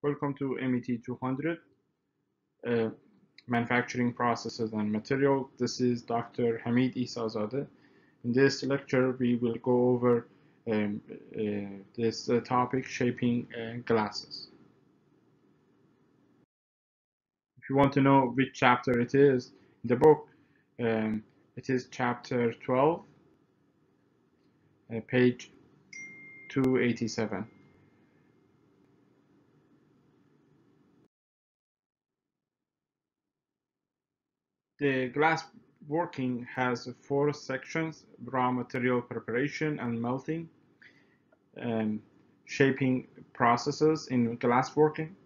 Welcome to MET 200, uh, Manufacturing Processes and Material. This is Dr. Hamid Eisazadeh. In this lecture, we will go over um, uh, this uh, topic, shaping uh, glasses. If you want to know which chapter it is in the book, um, it is chapter 12, uh, page 287. The glass working has four sections, raw material preparation and melting, um, shaping processes in glass working,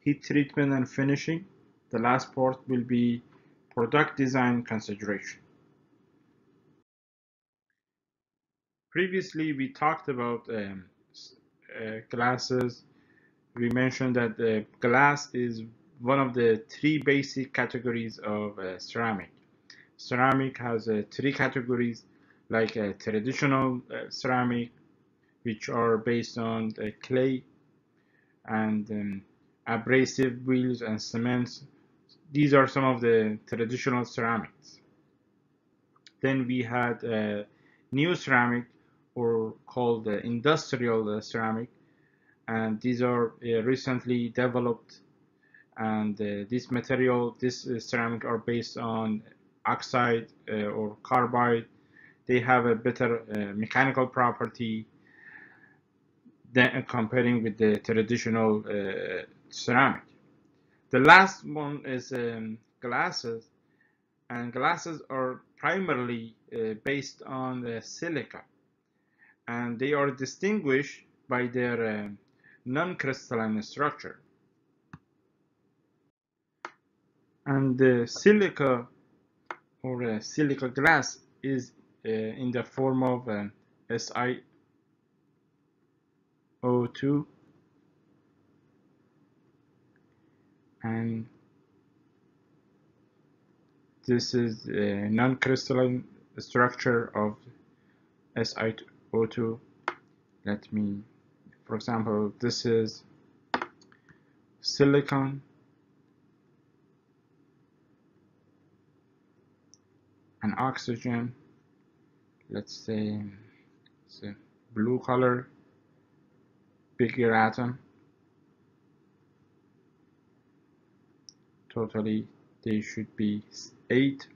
heat treatment and finishing. The last part will be product design consideration. Previously, we talked about um, uh, glasses. We mentioned that the glass is one of the three basic categories of uh, ceramic. Ceramic has uh, three categories like uh, traditional uh, ceramic, which are based on clay and um, abrasive wheels and cements. These are some of the traditional ceramics. Then we had uh, new ceramic or called industrial ceramic and these are uh, recently developed and uh, this material this uh, ceramic are based on oxide uh, or carbide. They have a better uh, mechanical property than comparing with the traditional uh, ceramic. The last one is um, glasses and glasses are primarily uh, based on silica. And they are distinguished by their non-crystalline structure and the silica or uh, silica glass is uh, in the form of an SiO2 and this is a non-crystalline structure of SiO2 let me for example this is silicon and oxygen let's say it's a blue color bigger atom totally they should be 8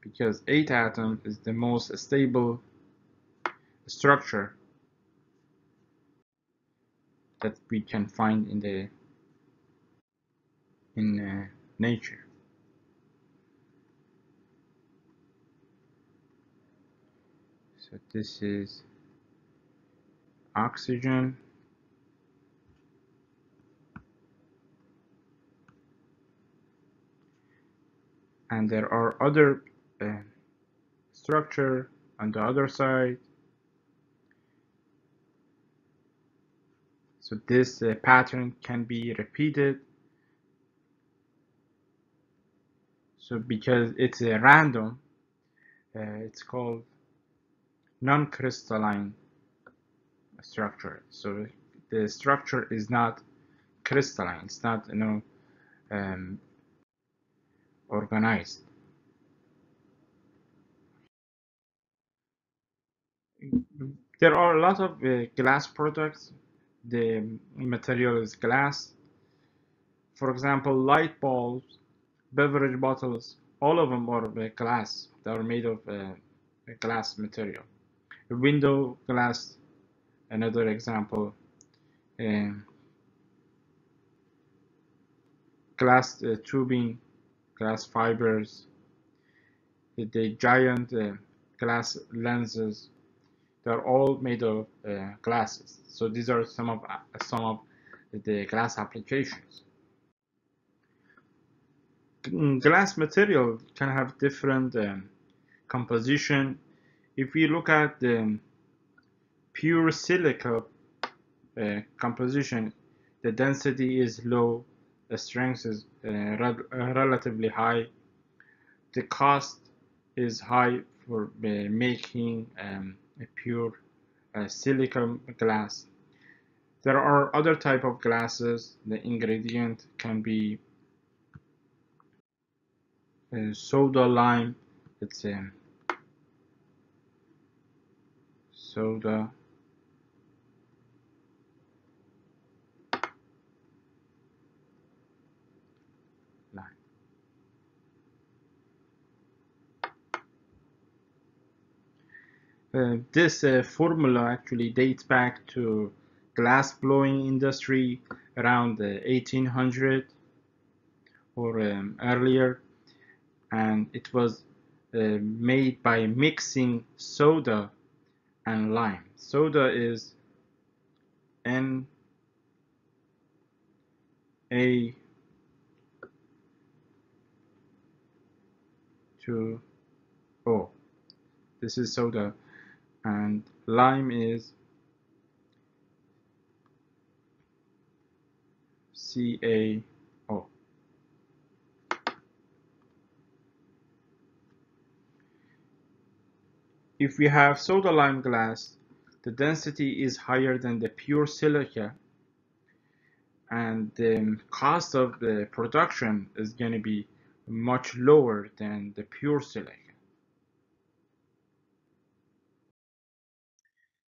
because 8 atoms is the most stable structure that we can find in the in uh, nature so this is oxygen. And there are other uh, structure on the other side. So this uh, pattern can be repeated. So because it's a random uh, it's called non-crystalline structure. So the structure is not crystalline. It's not you know um, organized. There are a lot of uh, glass products. The material is glass. For example light bulbs beverage bottles all of them are uh, glass. They are made of uh, glass material window glass another example. Um, glass uh, tubing glass fibers the, the giant uh, glass lenses. They're all made of uh, glasses. So these are some of uh, some of the glass applications. Glass material can have different um, composition if we look at the pure silica uh, composition, the density is low, the strength is uh, re uh, relatively high, the cost is high for uh, making um, a pure uh, silicon glass. There are other type of glasses. The ingredient can be uh, soda lime. It's um, soda lime. Uh, this uh, formula actually dates back to glass blowing industry around the 1800 or um, earlier and it was uh, made by mixing soda and lime soda is N A 2 O this is soda and lime is CaO. If we have soda lime glass, the density is higher than the pure silica and the cost of the production is going to be much lower than the pure silica.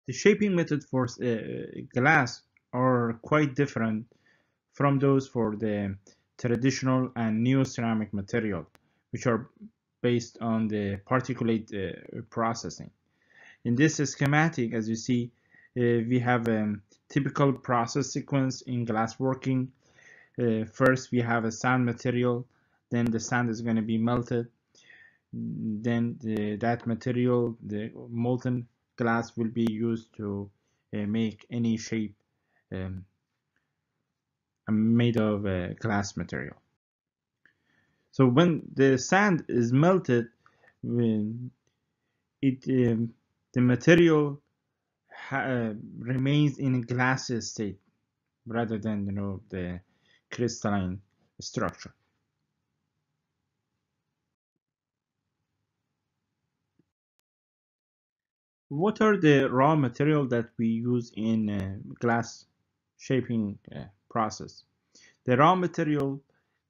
The shaping method for uh, glass are quite different from those for the traditional and new ceramic material, which are based on the particulate uh, processing. In this schematic, as you see, uh, we have a typical process sequence in glass working. Uh, first, we have a sand material, then the sand is going to be melted. Then the, that material, the molten glass will be used to uh, make any shape um, made of uh, glass material. So when the sand is melted, it um, the material uh, remains in a glassy state rather than you know the crystalline structure. What are the raw material that we use in uh, glass shaping uh, process? The raw material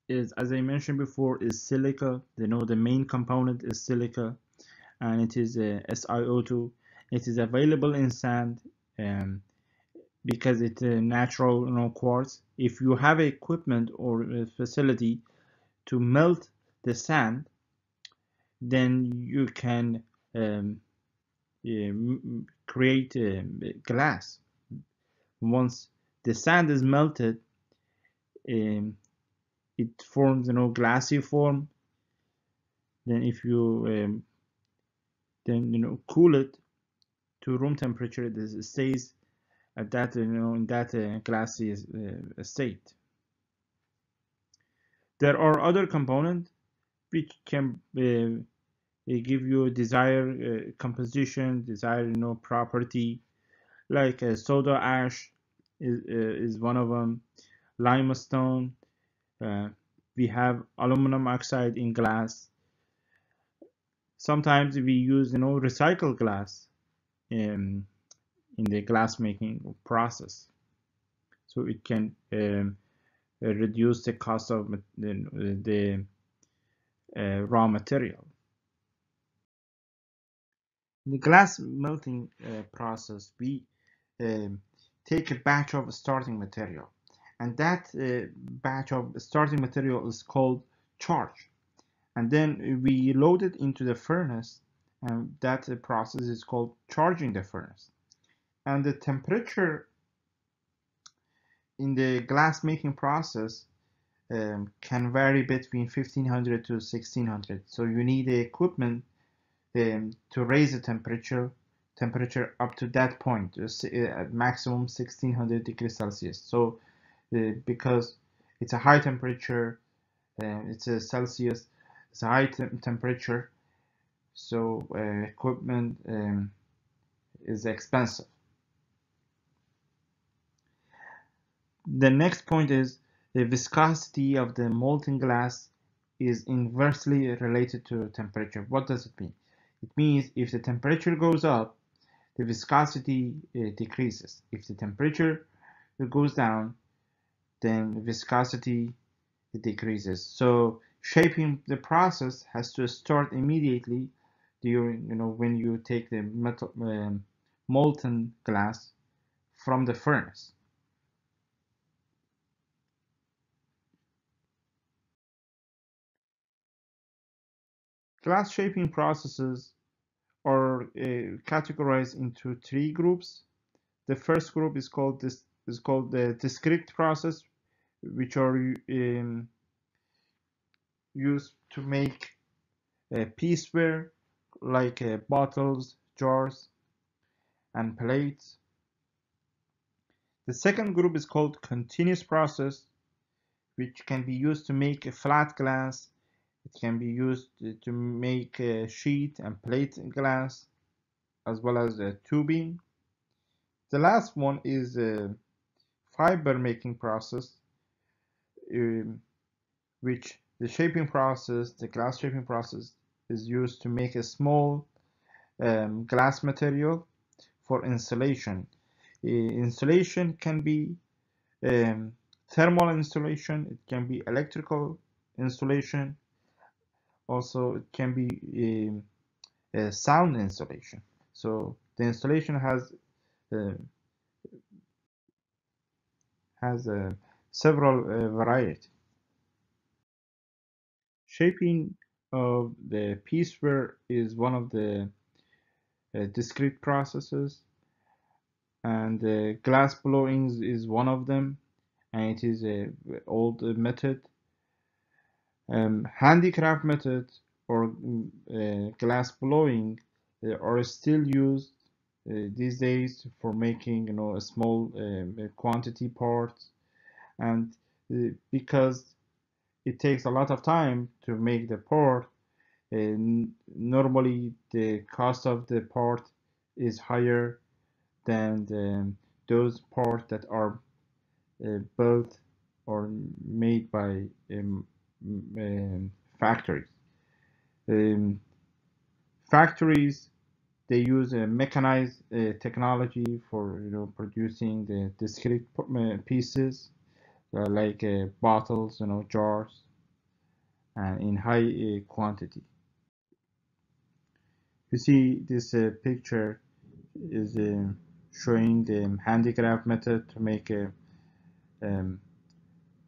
is, as I mentioned before, is silica. You know, the main component is silica, and it is uh, SiO2. It is available in sand um, because it's a natural you know, quartz. If you have equipment or a facility to melt the sand, then you can um, create glass. Once the sand is melted, um, it forms you know glassy form. Then if you um, then you know cool it to room temperature, it stays at that you know in that uh, glassy uh, state. There are other components which can uh, give you desired uh, composition, desired you know property, like uh, soda ash is uh, is one of them. Limestone. Uh, we have aluminum oxide in glass. Sometimes we use you know recycled glass in in the glass making process, so it can um, reduce the cost of the, the uh, raw material. In the glass melting uh, process, we um, take a batch of starting material, and that uh, batch of starting material is called charge. And then we load it into the furnace, and that uh, process is called charging the furnace. And the temperature in the glass making process um, can vary between 1500 to 1600. So you need the equipment um, to raise the temperature temperature up to that point uh, at maximum 1600 degrees Celsius so because it's a high temperature uh, it's a Celsius it's a high te temperature so uh, equipment um, is expensive. The next point is the viscosity of the molten glass is inversely related to temperature. What does it mean? It means if the temperature goes up, the viscosity uh, decreases. If the temperature goes down, then viscosity decreases. So shaping the process has to start immediately during you know when you take the metal um, molten glass from the furnace. Glass shaping processes are uh, categorized into three groups. The first group is called this is called the discrete process, which are um, used to make uh, pieceware like uh, bottles, jars, and plates. The second group is called continuous process, which can be used to make a flat glass. It can be used to make a sheet and plate glass, as well as a tubing. The last one is a fiber making process, um, which the shaping process, the glass shaping process, is used to make a small um, glass material for insulation. Uh, insulation can be um, thermal insulation, it can be electrical insulation, also it can be um, sound insulation. So the insulation has uh, has uh, several uh, variety. Shaping of the pieceware is one of the uh, discrete processes and uh, glass blowing is one of them and it is a old method um, handicraft method or uh, glass blowing are still used these days for making you know a small um, quantity parts and uh, because it takes a lot of time to make the part. And normally the cost of the part is higher than the, those parts that are uh, built or made by um, um, factories. Um, factories they use a mechanized uh, technology for you know producing the discrete uh, pieces uh, like bottles, you know, jars, and in high quantity. You see this picture is showing the handicraft method to make a, um,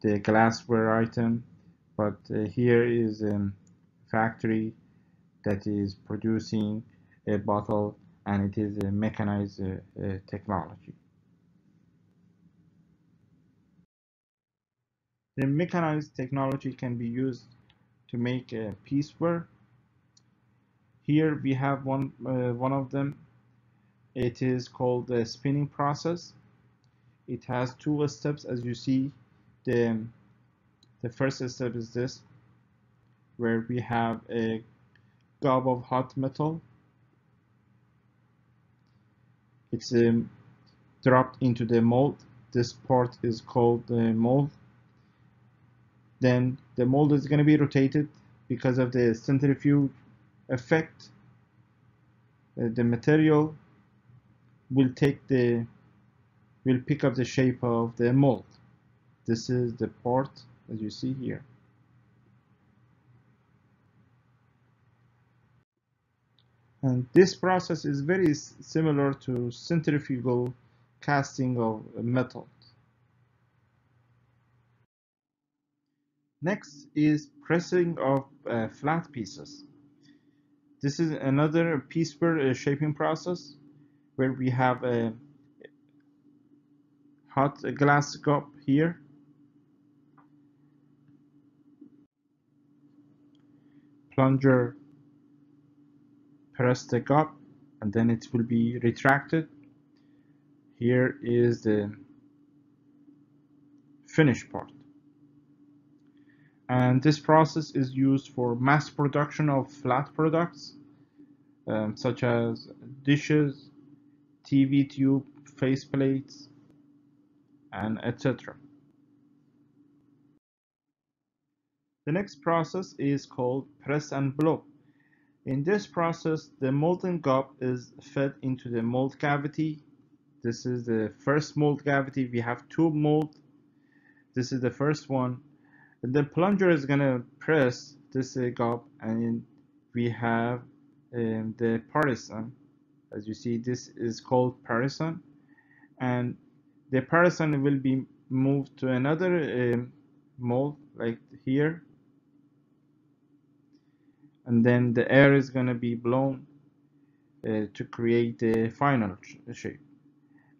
the glassware item but uh, here is a factory that is producing a bottle and it is a mechanized uh, uh, technology The mechanized technology can be used to make a pieceware. Here we have one, uh, one of them. It is called the spinning process. It has two steps as you see. The, the first step is this, where we have a gob of hot metal. It's um, dropped into the mold. This part is called the mold. Then the mold is going to be rotated because of the centrifuge effect. Uh, the material will take the will pick up the shape of the mold. This is the part as you see here and this process is very similar to centrifugal casting of metal Next is pressing of uh, flat pieces. This is another pieceware uh, shaping process where we have a hot glass cup here. Plunger press the cup and then it will be retracted. Here is the finished part and this process is used for mass production of flat products um, such as dishes, TV tube, faceplates, and etc. The next process is called press and blow. In this process, the molten gob is fed into the mold cavity. This is the first mold cavity. We have two mold. This is the first one. And the plunger is gonna press this uh, gob and we have um, the parison. As you see this is called parison. And the parison will be moved to another um, mold like here and then the air is going to be blown uh, to create the final shape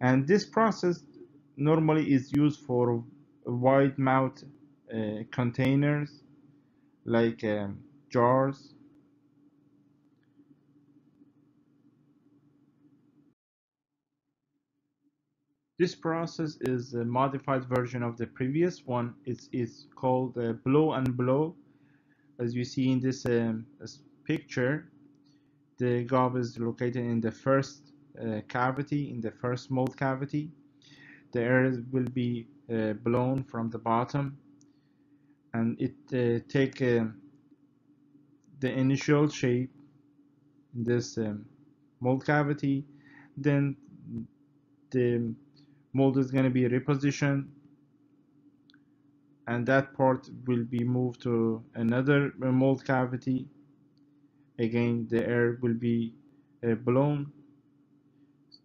and this process normally is used for wide mouth uh, containers like um, jars This process is a modified version of the previous one. It's, called uh, blow and blow. As you see in this, um, picture, the gob is located in the first uh, cavity, in the first mold cavity. The air will be uh, blown from the bottom and it uh, take uh, the initial shape in this um, mold cavity then the mold is going to be repositioned and that part will be moved to another mold cavity. Again the air will be uh, blown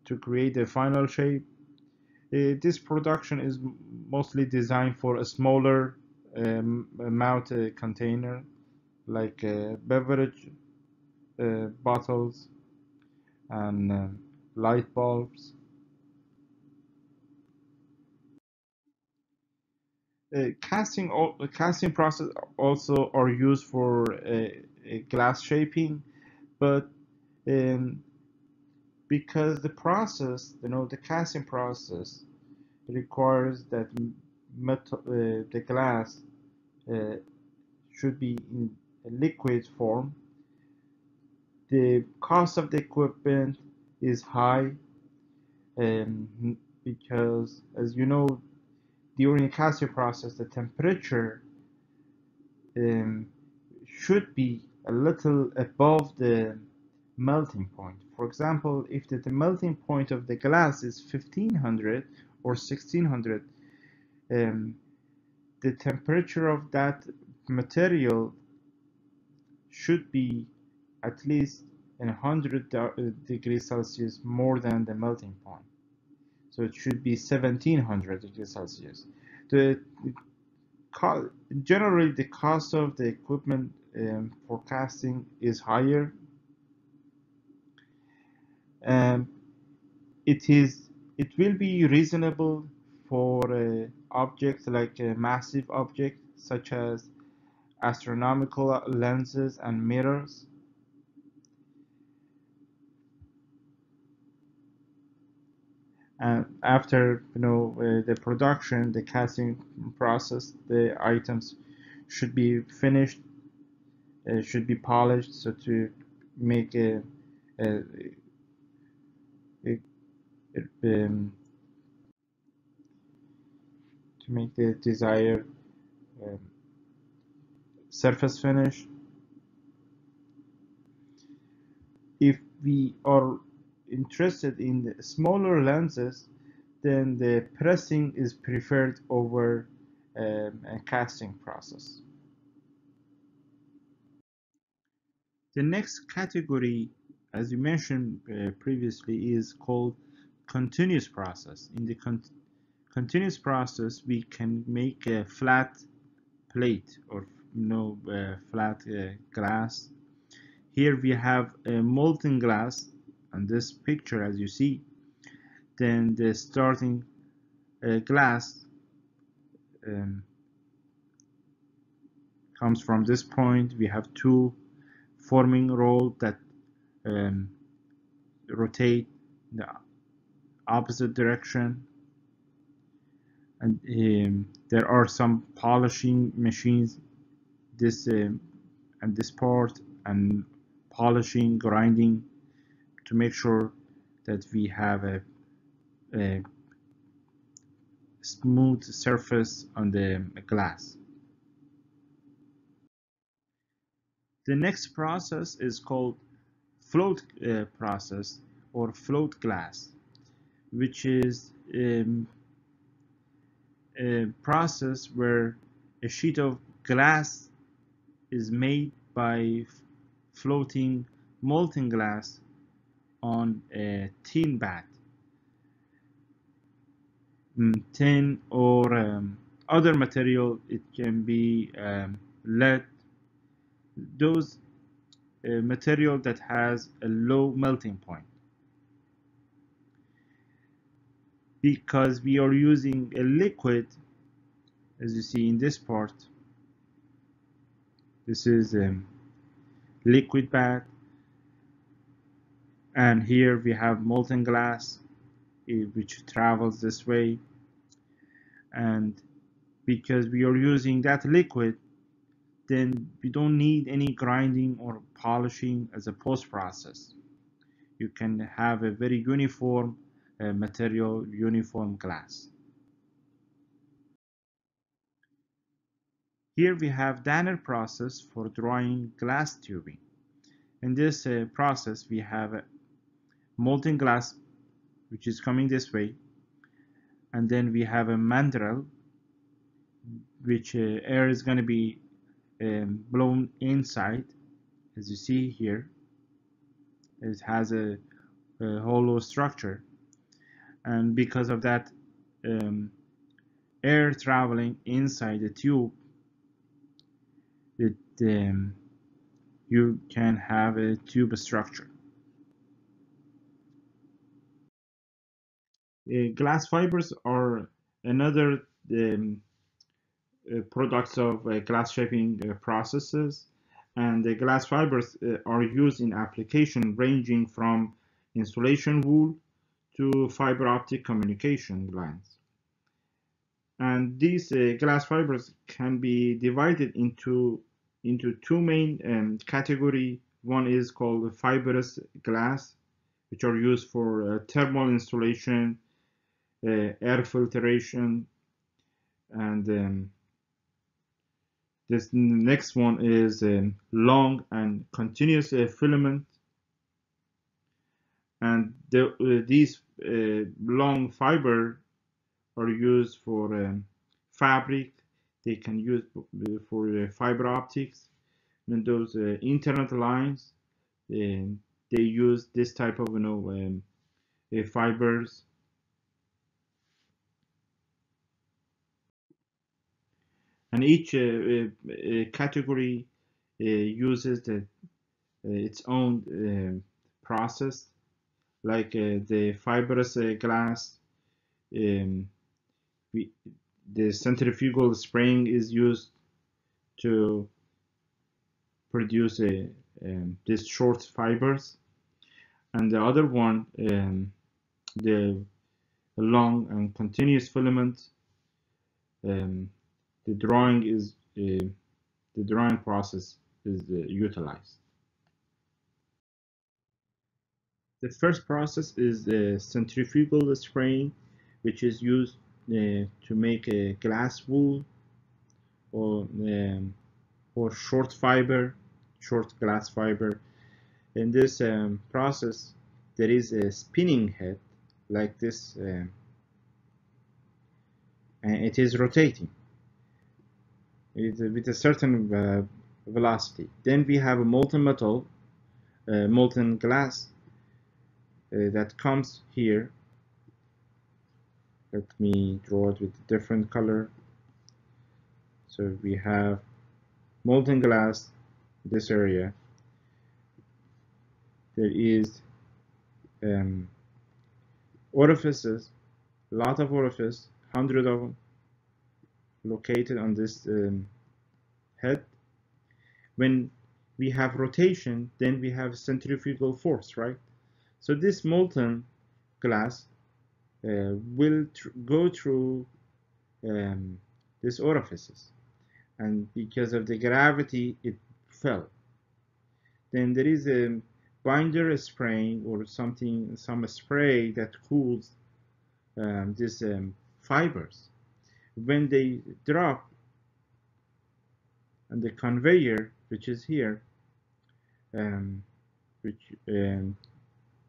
to create the final shape. Uh, this production is mostly designed for a smaller um, mouth uh, container like uh, beverage uh, bottles and uh, light bulbs casting the casting process also are used for uh, glass shaping but um, because the process you know the casting process requires that metal, uh, the glass uh, should be in liquid form the cost of the equipment is high um, because as you know during casting process, the temperature um, should be a little above the melting point. For example, if the, the, melting point of the glass is 1500 or 1600, um, the temperature of that material should be at least 100 uh, degrees Celsius more than the melting point so it should be 1700 degrees Celsius. The generally the cost of the equipment um, forecasting is higher. Um, it is it will be reasonable for uh, objects like a massive object such as astronomical lenses and mirrors and after you know uh, the production the casting process the items should be finished uh, should be polished so to make a, a, a, a um, to make the desired um, surface finish. If we are interested in smaller lenses, then the pressing is preferred over um, a casting process. The next category, as you mentioned uh, previously, is called continuous process. In the con continuous process, we can make a flat plate or you know, uh, flat uh, glass. Here we have a molten glass on this picture as you see then the starting uh, glass um, comes from this point. We have two forming roll that um, rotate the opposite direction. And um, there are some polishing machines this um, and this part and polishing grinding to make sure that we have a, a smooth surface on the glass. The next process is called float uh, process or float glass. which is um, a process where a sheet of glass is made by floating molten glass on a tin bed mm, tin or um, other material it can be um, lead. Those uh, material that has a low melting point. Because we are using a liquid as you see in this part this is um, liquid bed and here we have molten glass eh, which travels this way. And because we are using that liquid then we don't need any grinding or polishing as a post process you can have a very uniform uh, material uniform glass. Here we have Danner process for drawing glass tubing. In this uh, process we have molten glass which is coming this way. And then we have a mandrel which uh, air is going to be um, blown inside as you see here. It has a, a hollow structure. And because of that um, air traveling inside the tube it um, you can have a tube structure uh, glass fibers are another um, uh, products of uh, glass shaping uh, processes and the glass fibers are used in application ranging from insulation wool to fiber optic communication lines. And these uh, glass fibers can be divided into into two main um, category. One is called fibrous glass, which are used for uh, thermal insulation, uh, air filtration, and um, this next one is a long and continuous uh, filament. And the, uh, these uh, long fiber are used for um, fabric. They can use for fiber optics. And those uh, internet lines, um, they use this type of you know um, uh, fibers and each uh, uh, category uh, uses the, its own process. Like the fibrous glass um, we, the centrifugal spraying is used to produce a, um, these short fibers. And the other one um, the long and continuous filament um, the drawing is uh, the drawing process is uh, utilized. The first process is the centrifugal spraying, which is used uh, to make a glass wool or um, or short fiber, short glass fiber. In this um, process, there is a spinning head like this, um, and it is rotating with a certain uh, velocity. Then we have a molten metal, uh, molten glass uh, that comes here. Let me draw it with a different color. So we have molten glass, this area. There is um, orifices, a lot of orifices, hundred of them located on this um, head. When we have rotation, then we have centrifugal force, right? So this molten glass uh, will tr go through um, these orifices. And because of the gravity, it fell. Then there is a binder spray or something, some spray that cools um, these um, fibers when they drop and the conveyor which is here um, which um,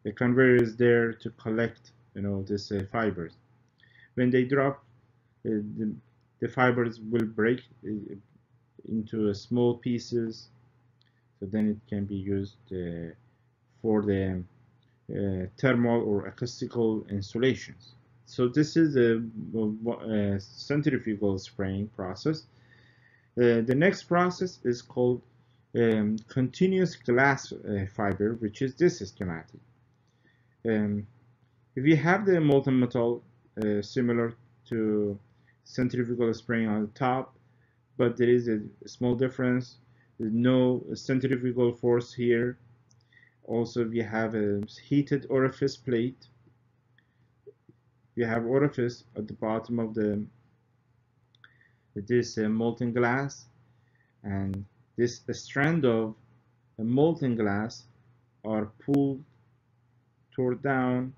the conveyor is there to collect you know these uh, fibers. When they drop uh, the, the fibers will break uh, into small pieces. So then it can be used uh, for the uh, thermal or acoustical installations so this is a, a centrifugal spraying process uh, the next process is called um, continuous glass uh, fiber, which is this schematic. Um, if you have the molten metal uh, similar to centrifugal spraying on the top, but there is a, a small difference. There's no centrifugal force here. Also, we have a heated orifice plate. We have orifice at the bottom of the this uh, molten glass and this strand of molten glass are pulled toward down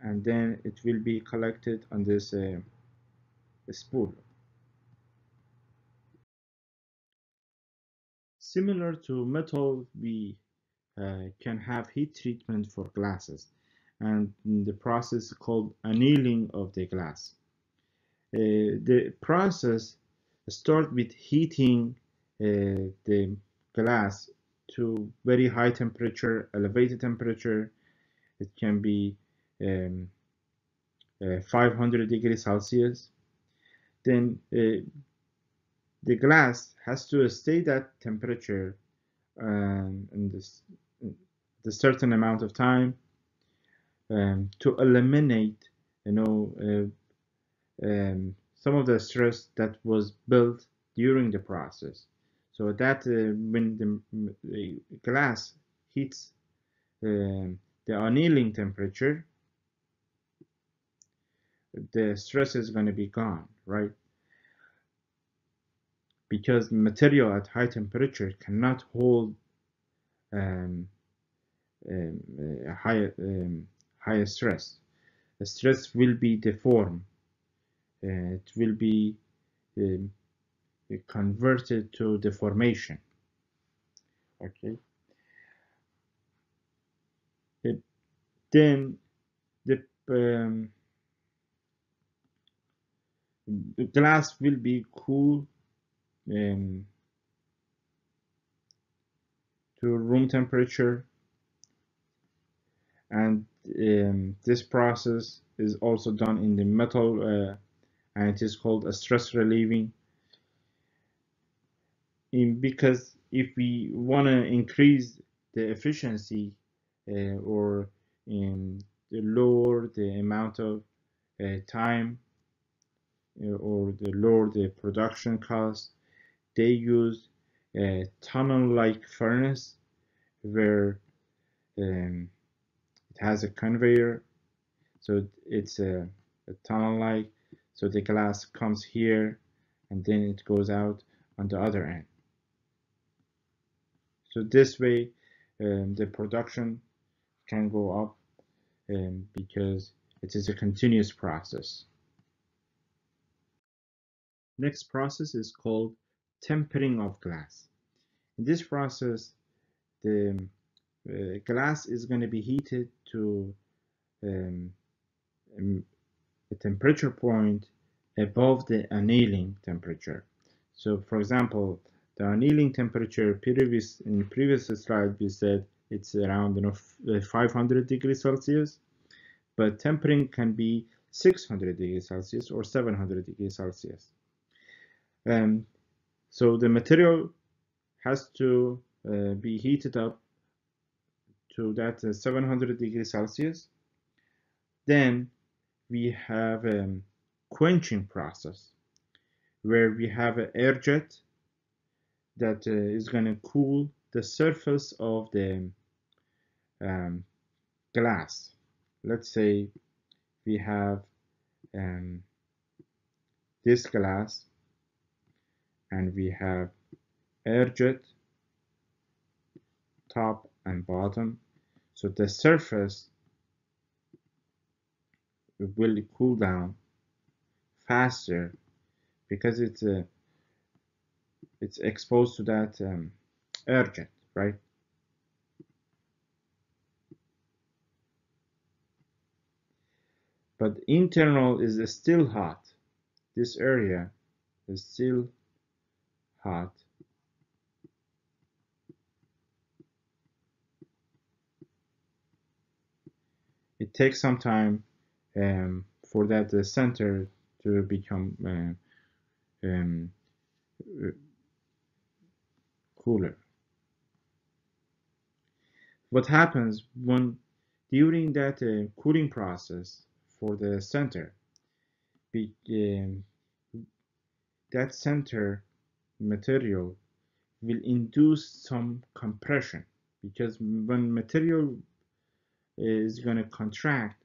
and then it will be collected on this uh, spool. Similar to metal, we uh, can have heat treatment for glasses and the process called annealing of the glass. Uh, the process starts with heating uh, the glass to very high temperature, elevated temperature. It can be um, uh, 500 degrees Celsius. Then uh, the glass has to stay that temperature um, in this the certain amount of time um, to eliminate you know uh, um, some of the stress that was built during the process. So that uh, when the, glass hits um, the annealing temperature, the stress is going to be gone, right? Because material at high temperature cannot hold um, um, uh, high, um, higher stress. The stress will be deformed. Uh, it will be um, converted to deformation. Okay. It, then the um, the glass will be cool um, to room temperature. And um, this process is also done in the metal uh, and it is called a stress relieving. In, because if we want to increase the efficiency uh, or in the lower the amount of uh, time uh, or the lower the production cost they use a tunnel like furnace where um, it has a conveyor so it's a, a tunnel like so the glass comes here and then it goes out on the other end. So this way um, the production can go up um, because it is a continuous process. Next process is called tempering of glass. In this process, the uh, glass is going to be heated to um, a temperature point above the annealing temperature. So for example, the annealing temperature previous in previous slide we said it's around you know, uh, 500 degrees Celsius, but tempering can be 600 degrees Celsius or 700 degrees Celsius. Um, so the material has to uh, be heated up to that uh, 700 degrees Celsius. Then we have a um, quenching process where we have an air jet that uh, is going to cool the surface of the um, glass. Let's say we have um, this glass and we have air jet top and bottom so the surface will cool down faster because it's uh, it's exposed to that um, air jet, right? but internal is still hot. This area is still hot. It takes some time um, for that uh, center to become uh, um, cooler. What happens when during that uh, cooling process for the center, be, um, that center material will induce some compression because when material is going to contract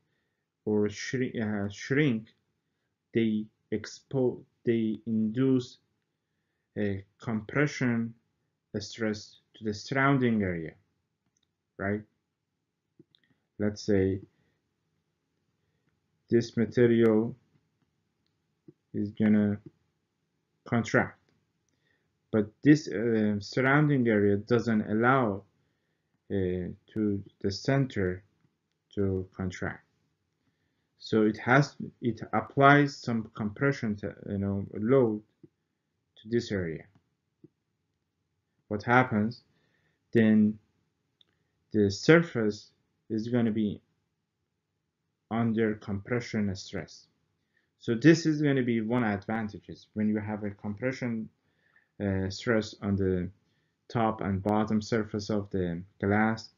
or shrink, uh, shrink they expose they induce a compression stress to the surrounding area right? Let's say this material is gonna contract but this uh, surrounding area doesn't allow uh, to the center to contract. So it has it applies some compression to, you know load to this area. What happens then the surface is going to be under compression stress. So this is going to be one advantages. When you have a compression uh, stress on the top and bottom surface of the glass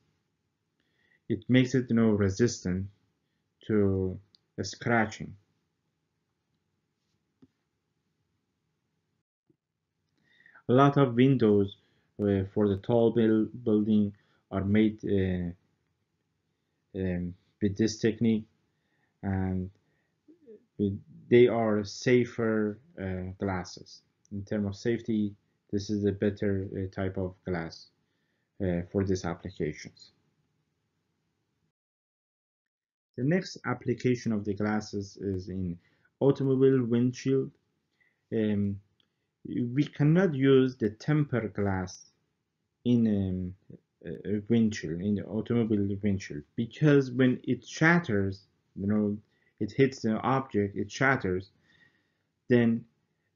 it makes it you know resistant to scratching. A lot of windows uh, for the tall building are made uh, um, with this technique and they are safer uh, glasses. In terms of safety this is a better uh, type of glass uh, for these applications the next application of the glasses is in automobile windshield. Um, we cannot use the tempered glass in um, a windshield in the automobile windshield because when it shatters you know it hits the object it shatters then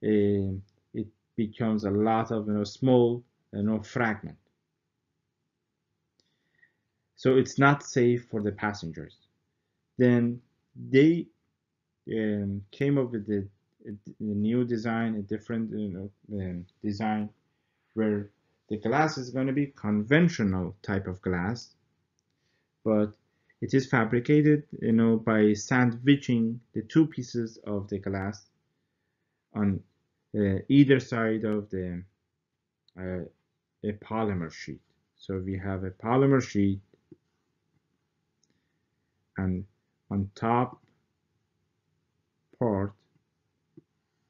uh, it becomes a lot of you know small you know fragment. So it's not safe for the passengers then they um, came up with the, a, a, new design a different you know, um, design where the glass is going to be conventional type of glass but it is fabricated you know by sandwiching the two pieces of the glass on uh, either side of the uh, a polymer sheet. So we have a polymer sheet and on top part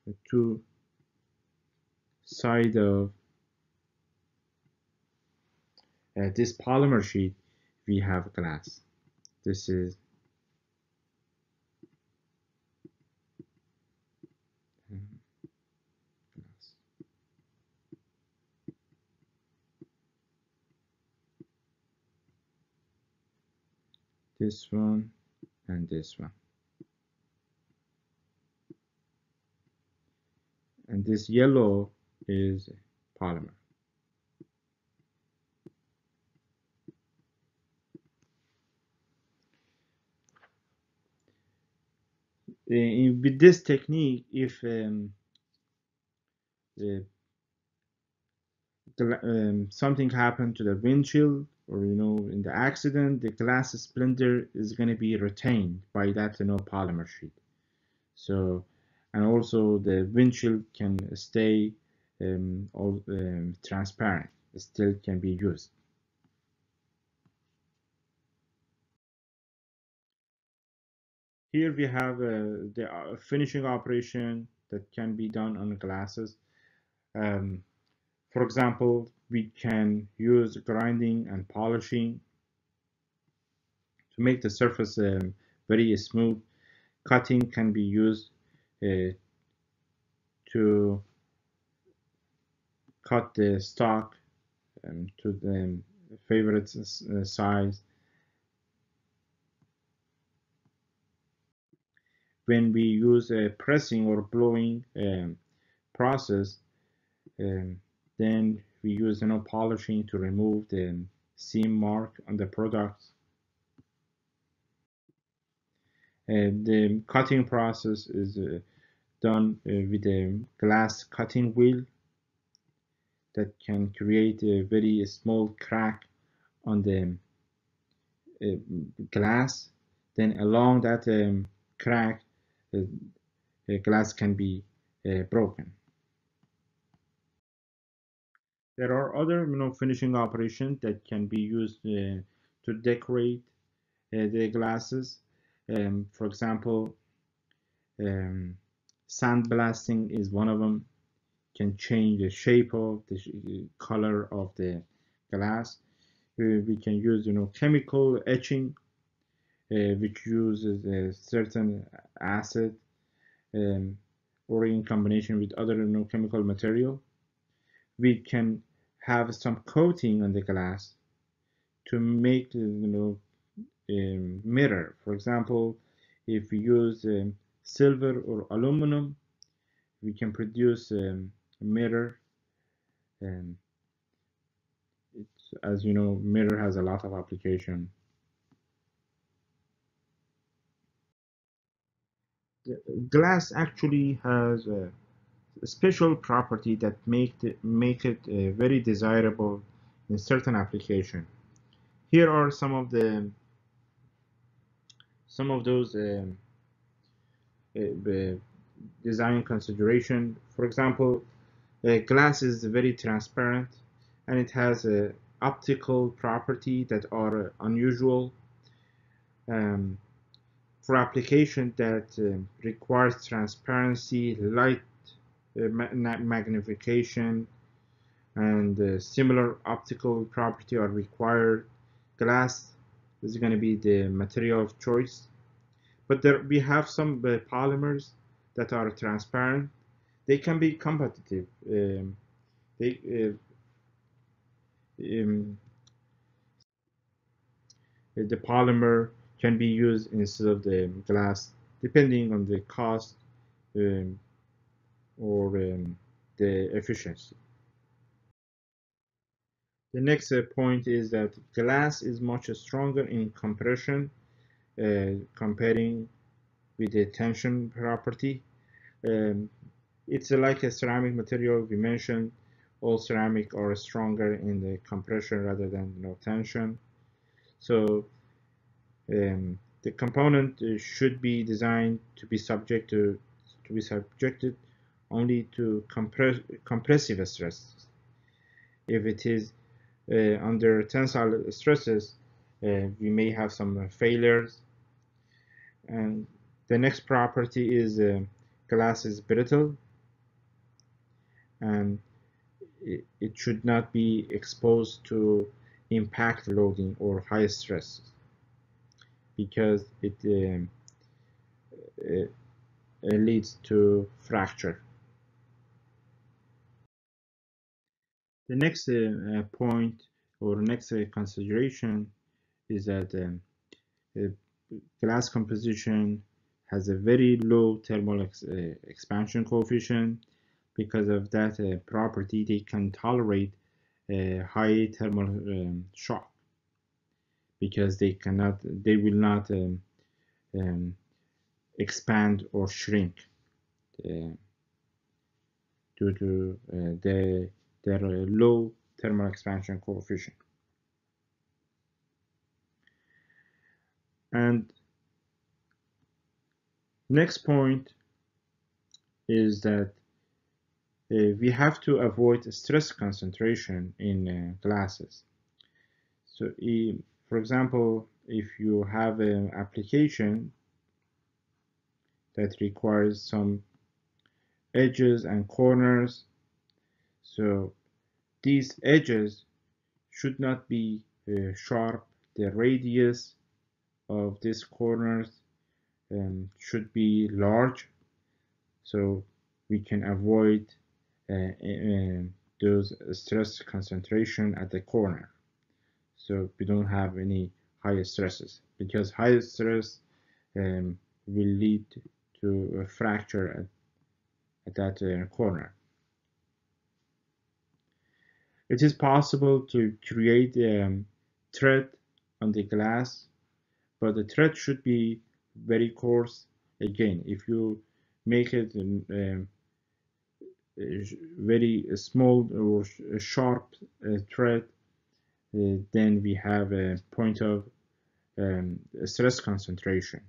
the two side of uh, this polymer sheet we have glass. This is this one and this one and this yellow is polymer. In, with this technique, if um, the, the, um, something happened to the windshield or you know in the accident, the glass splinter is going to be retained by that you know polymer sheet. So and also the windshield can stay um, all um, transparent. It still can be used. Here we have uh, the uh, finishing operation that can be done on glasses. Um, for example, we can use grinding and polishing to make the surface um, very smooth. Cutting can be used uh, to cut the stock um, to the favorite uh, size when we use a pressing or blowing um, process, um, then we use you polishing to remove the seam mark on the product. The cutting process is uh, done uh, with a glass cutting wheel that can create a very small crack on the uh, glass. Then along that um, crack, the glass can be uh, broken. There are other you know, finishing operations that can be used uh, to decorate uh, the glasses. Um, for example, um, sandblasting is one of them. Can change the shape of the uh, color of the glass. Uh, we can use you know chemical etching, uh, which uses a certain acid um, or in combination with other you know, chemical material. We can have some coating on the glass to make you know a mirror. For example, if we use um, silver or aluminum, we can produce um, a mirror. And as you know, mirror has a lot of application. The glass actually has special property that make it, make it uh, very desirable in certain application. Here are some of the some of those um, uh, design consideration. For example, uh, glass is very transparent and it has a optical property that are unusual. Um, for application that uh, requires transparency, light magnification and uh, similar optical property are required. Glass is going to be the material of choice. But there we have some uh, polymers that are transparent. They can be competitive. Um, they uh, um, the polymer can be used instead of the glass depending on the cost um, or um, the efficiency. The next uh, point is that glass is much stronger in compression uh, comparing with the tension property. Um, it's like a ceramic material we mentioned all ceramic are stronger in the compression rather than you know, tension so um, the component uh, should be designed to be subject to to be subjected only to compress, compressive stress. If it is uh, under tensile stresses, uh, we may have some failures. And the next property is uh, glass is brittle and it, should not be exposed to impact loading or high stress because it, um, it, it leads to fracture. The next uh, point or next uh, consideration is that um, glass composition has a very low thermal ex uh, expansion coefficient. Because of that uh, property, they can tolerate a high thermal um, shock because they cannot, they will not um, um, expand or shrink uh, due to uh, the their low thermal expansion coefficient. And next point is that uh, we have to avoid stress concentration in uh, glasses. So, for example, if you have an application that requires some edges and corners so these edges should not be uh, sharp. The radius of these corners um, should be large so we can avoid uh, uh, those stress concentration at the corner so we don't have any high stresses because high stress um, will lead to to fracture at, at that uh, corner. It is possible to create a um, thread on the glass, but the thread should be very coarse. Again, if you make it um, very small or sharp uh, thread, uh, then we have a point of um, stress concentration.